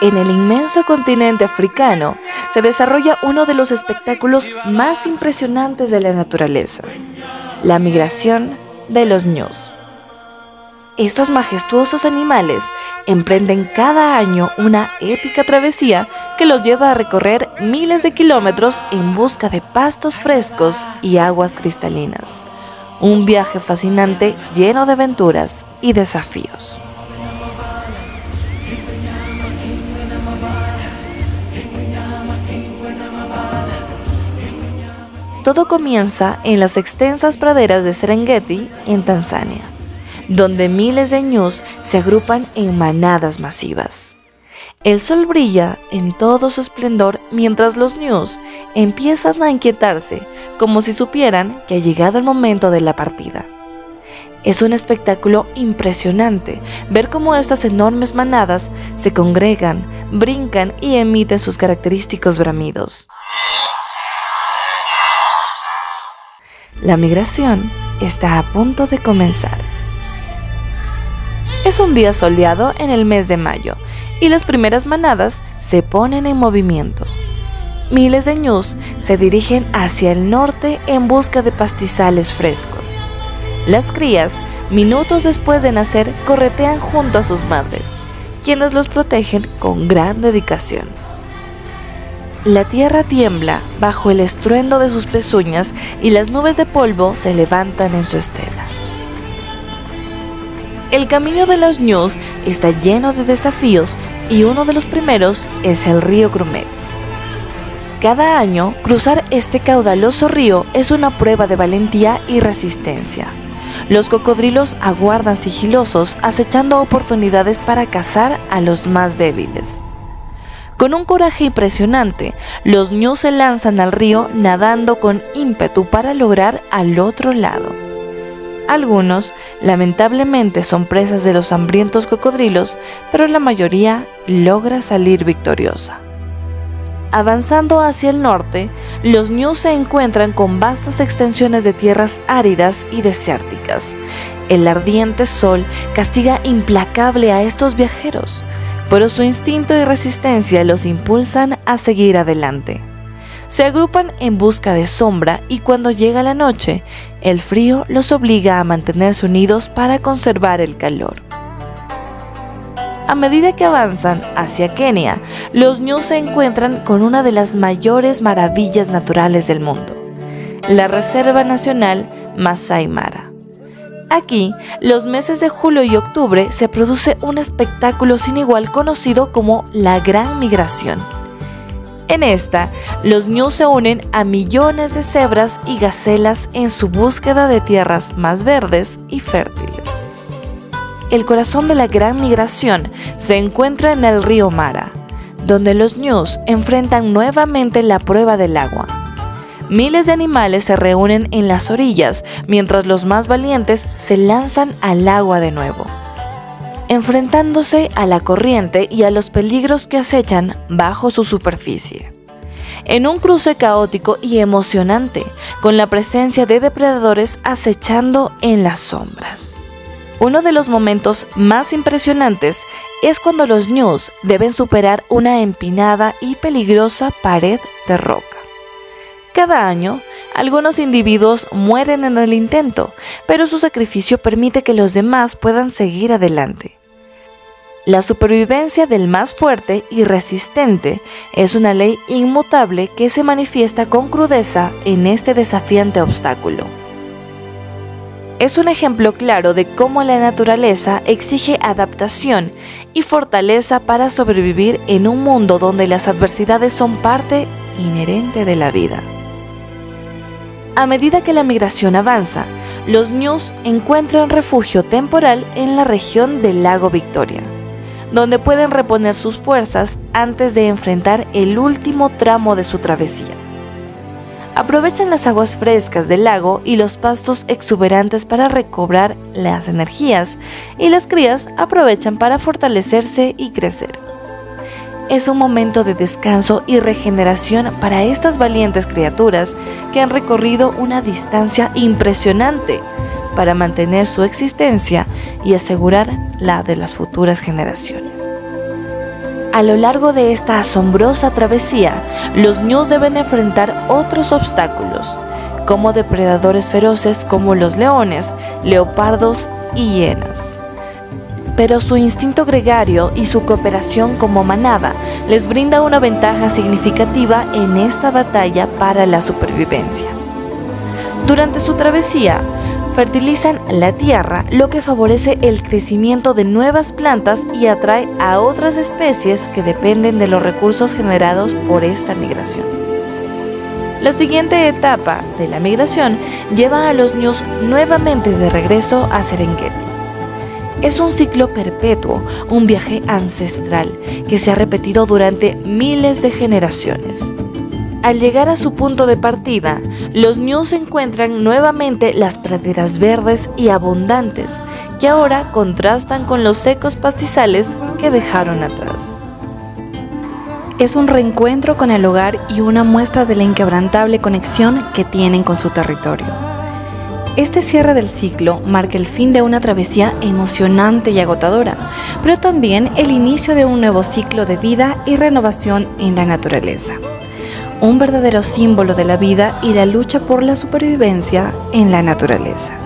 en el inmenso continente africano se desarrolla uno de los espectáculos más impresionantes de la naturaleza, la migración de los ñus. Estos majestuosos animales emprenden cada año una épica travesía que los lleva a recorrer miles de kilómetros en busca de pastos frescos y aguas cristalinas. Un viaje fascinante lleno de aventuras y desafíos. Todo comienza en las extensas praderas de Serengeti, en Tanzania, donde miles de ñus se agrupan en manadas masivas. El sol brilla en todo su esplendor mientras los ñus empiezan a inquietarse como si supieran que ha llegado el momento de la partida. Es un espectáculo impresionante ver cómo estas enormes manadas se congregan, brincan y emiten sus característicos bramidos. La migración está a punto de comenzar. Es un día soleado en el mes de mayo y las primeras manadas se ponen en movimiento. Miles de ñus se dirigen hacia el norte en busca de pastizales frescos. Las crías, minutos después de nacer, corretean junto a sus madres, quienes los protegen con gran dedicación. La tierra tiembla bajo el estruendo de sus pezuñas y las nubes de polvo se levantan en su estela. El camino de los ñus está lleno de desafíos y uno de los primeros es el río Grumet. Cada año, cruzar este caudaloso río es una prueba de valentía y resistencia. Los cocodrilos aguardan sigilosos acechando oportunidades para cazar a los más débiles. Con un coraje impresionante, los ñus se lanzan al río nadando con ímpetu para lograr al otro lado. Algunos, lamentablemente, son presas de los hambrientos cocodrilos, pero la mayoría logra salir victoriosa. Avanzando hacia el norte, los ñus se encuentran con vastas extensiones de tierras áridas y desérticas. El ardiente sol castiga implacable a estos viajeros, pero su instinto y resistencia los impulsan a seguir adelante. Se agrupan en busca de sombra y cuando llega la noche, el frío los obliga a mantenerse unidos para conservar el calor. A medida que avanzan hacia Kenia, los ñus se encuentran con una de las mayores maravillas naturales del mundo, la Reserva Nacional Masai Mara. Aquí, los meses de julio y octubre se produce un espectáculo sin igual conocido como la Gran Migración. En esta, los ñus se unen a millones de cebras y gacelas en su búsqueda de tierras más verdes y fértiles. El corazón de la Gran Migración se encuentra en el río Mara, donde los ñus enfrentan nuevamente la prueba del agua Miles de animales se reúnen en las orillas mientras los más valientes se lanzan al agua de nuevo, enfrentándose a la corriente y a los peligros que acechan bajo su superficie. En un cruce caótico y emocionante, con la presencia de depredadores acechando en las sombras. Uno de los momentos más impresionantes es cuando los ñus deben superar una empinada y peligrosa pared de roca. Cada año, algunos individuos mueren en el intento, pero su sacrificio permite que los demás puedan seguir adelante. La supervivencia del más fuerte y resistente es una ley inmutable que se manifiesta con crudeza en este desafiante obstáculo. Es un ejemplo claro de cómo la naturaleza exige adaptación y fortaleza para sobrevivir en un mundo donde las adversidades son parte inherente de la vida. A medida que la migración avanza, los ñus encuentran refugio temporal en la región del lago Victoria, donde pueden reponer sus fuerzas antes de enfrentar el último tramo de su travesía. Aprovechan las aguas frescas del lago y los pastos exuberantes para recobrar las energías y las crías aprovechan para fortalecerse y crecer es un momento de descanso y regeneración para estas valientes criaturas que han recorrido una distancia impresionante para mantener su existencia y asegurar la de las futuras generaciones. A lo largo de esta asombrosa travesía, los ñus deben enfrentar otros obstáculos, como depredadores feroces como los leones, leopardos y hienas pero su instinto gregario y su cooperación como manada les brinda una ventaja significativa en esta batalla para la supervivencia. Durante su travesía, fertilizan la tierra, lo que favorece el crecimiento de nuevas plantas y atrae a otras especies que dependen de los recursos generados por esta migración. La siguiente etapa de la migración lleva a los ñus nuevamente de regreso a Serengeti es un ciclo perpetuo, un viaje ancestral que se ha repetido durante miles de generaciones. Al llegar a su punto de partida, los ñus encuentran nuevamente las praderas verdes y abundantes, que ahora contrastan con los secos pastizales que dejaron atrás. Es un reencuentro con el hogar y una muestra de la inquebrantable conexión que tienen con su territorio. Este cierre del ciclo marca el fin de una travesía emocionante y agotadora, pero también el inicio de un nuevo ciclo de vida y renovación en la naturaleza. Un verdadero símbolo de la vida y la lucha por la supervivencia en la naturaleza.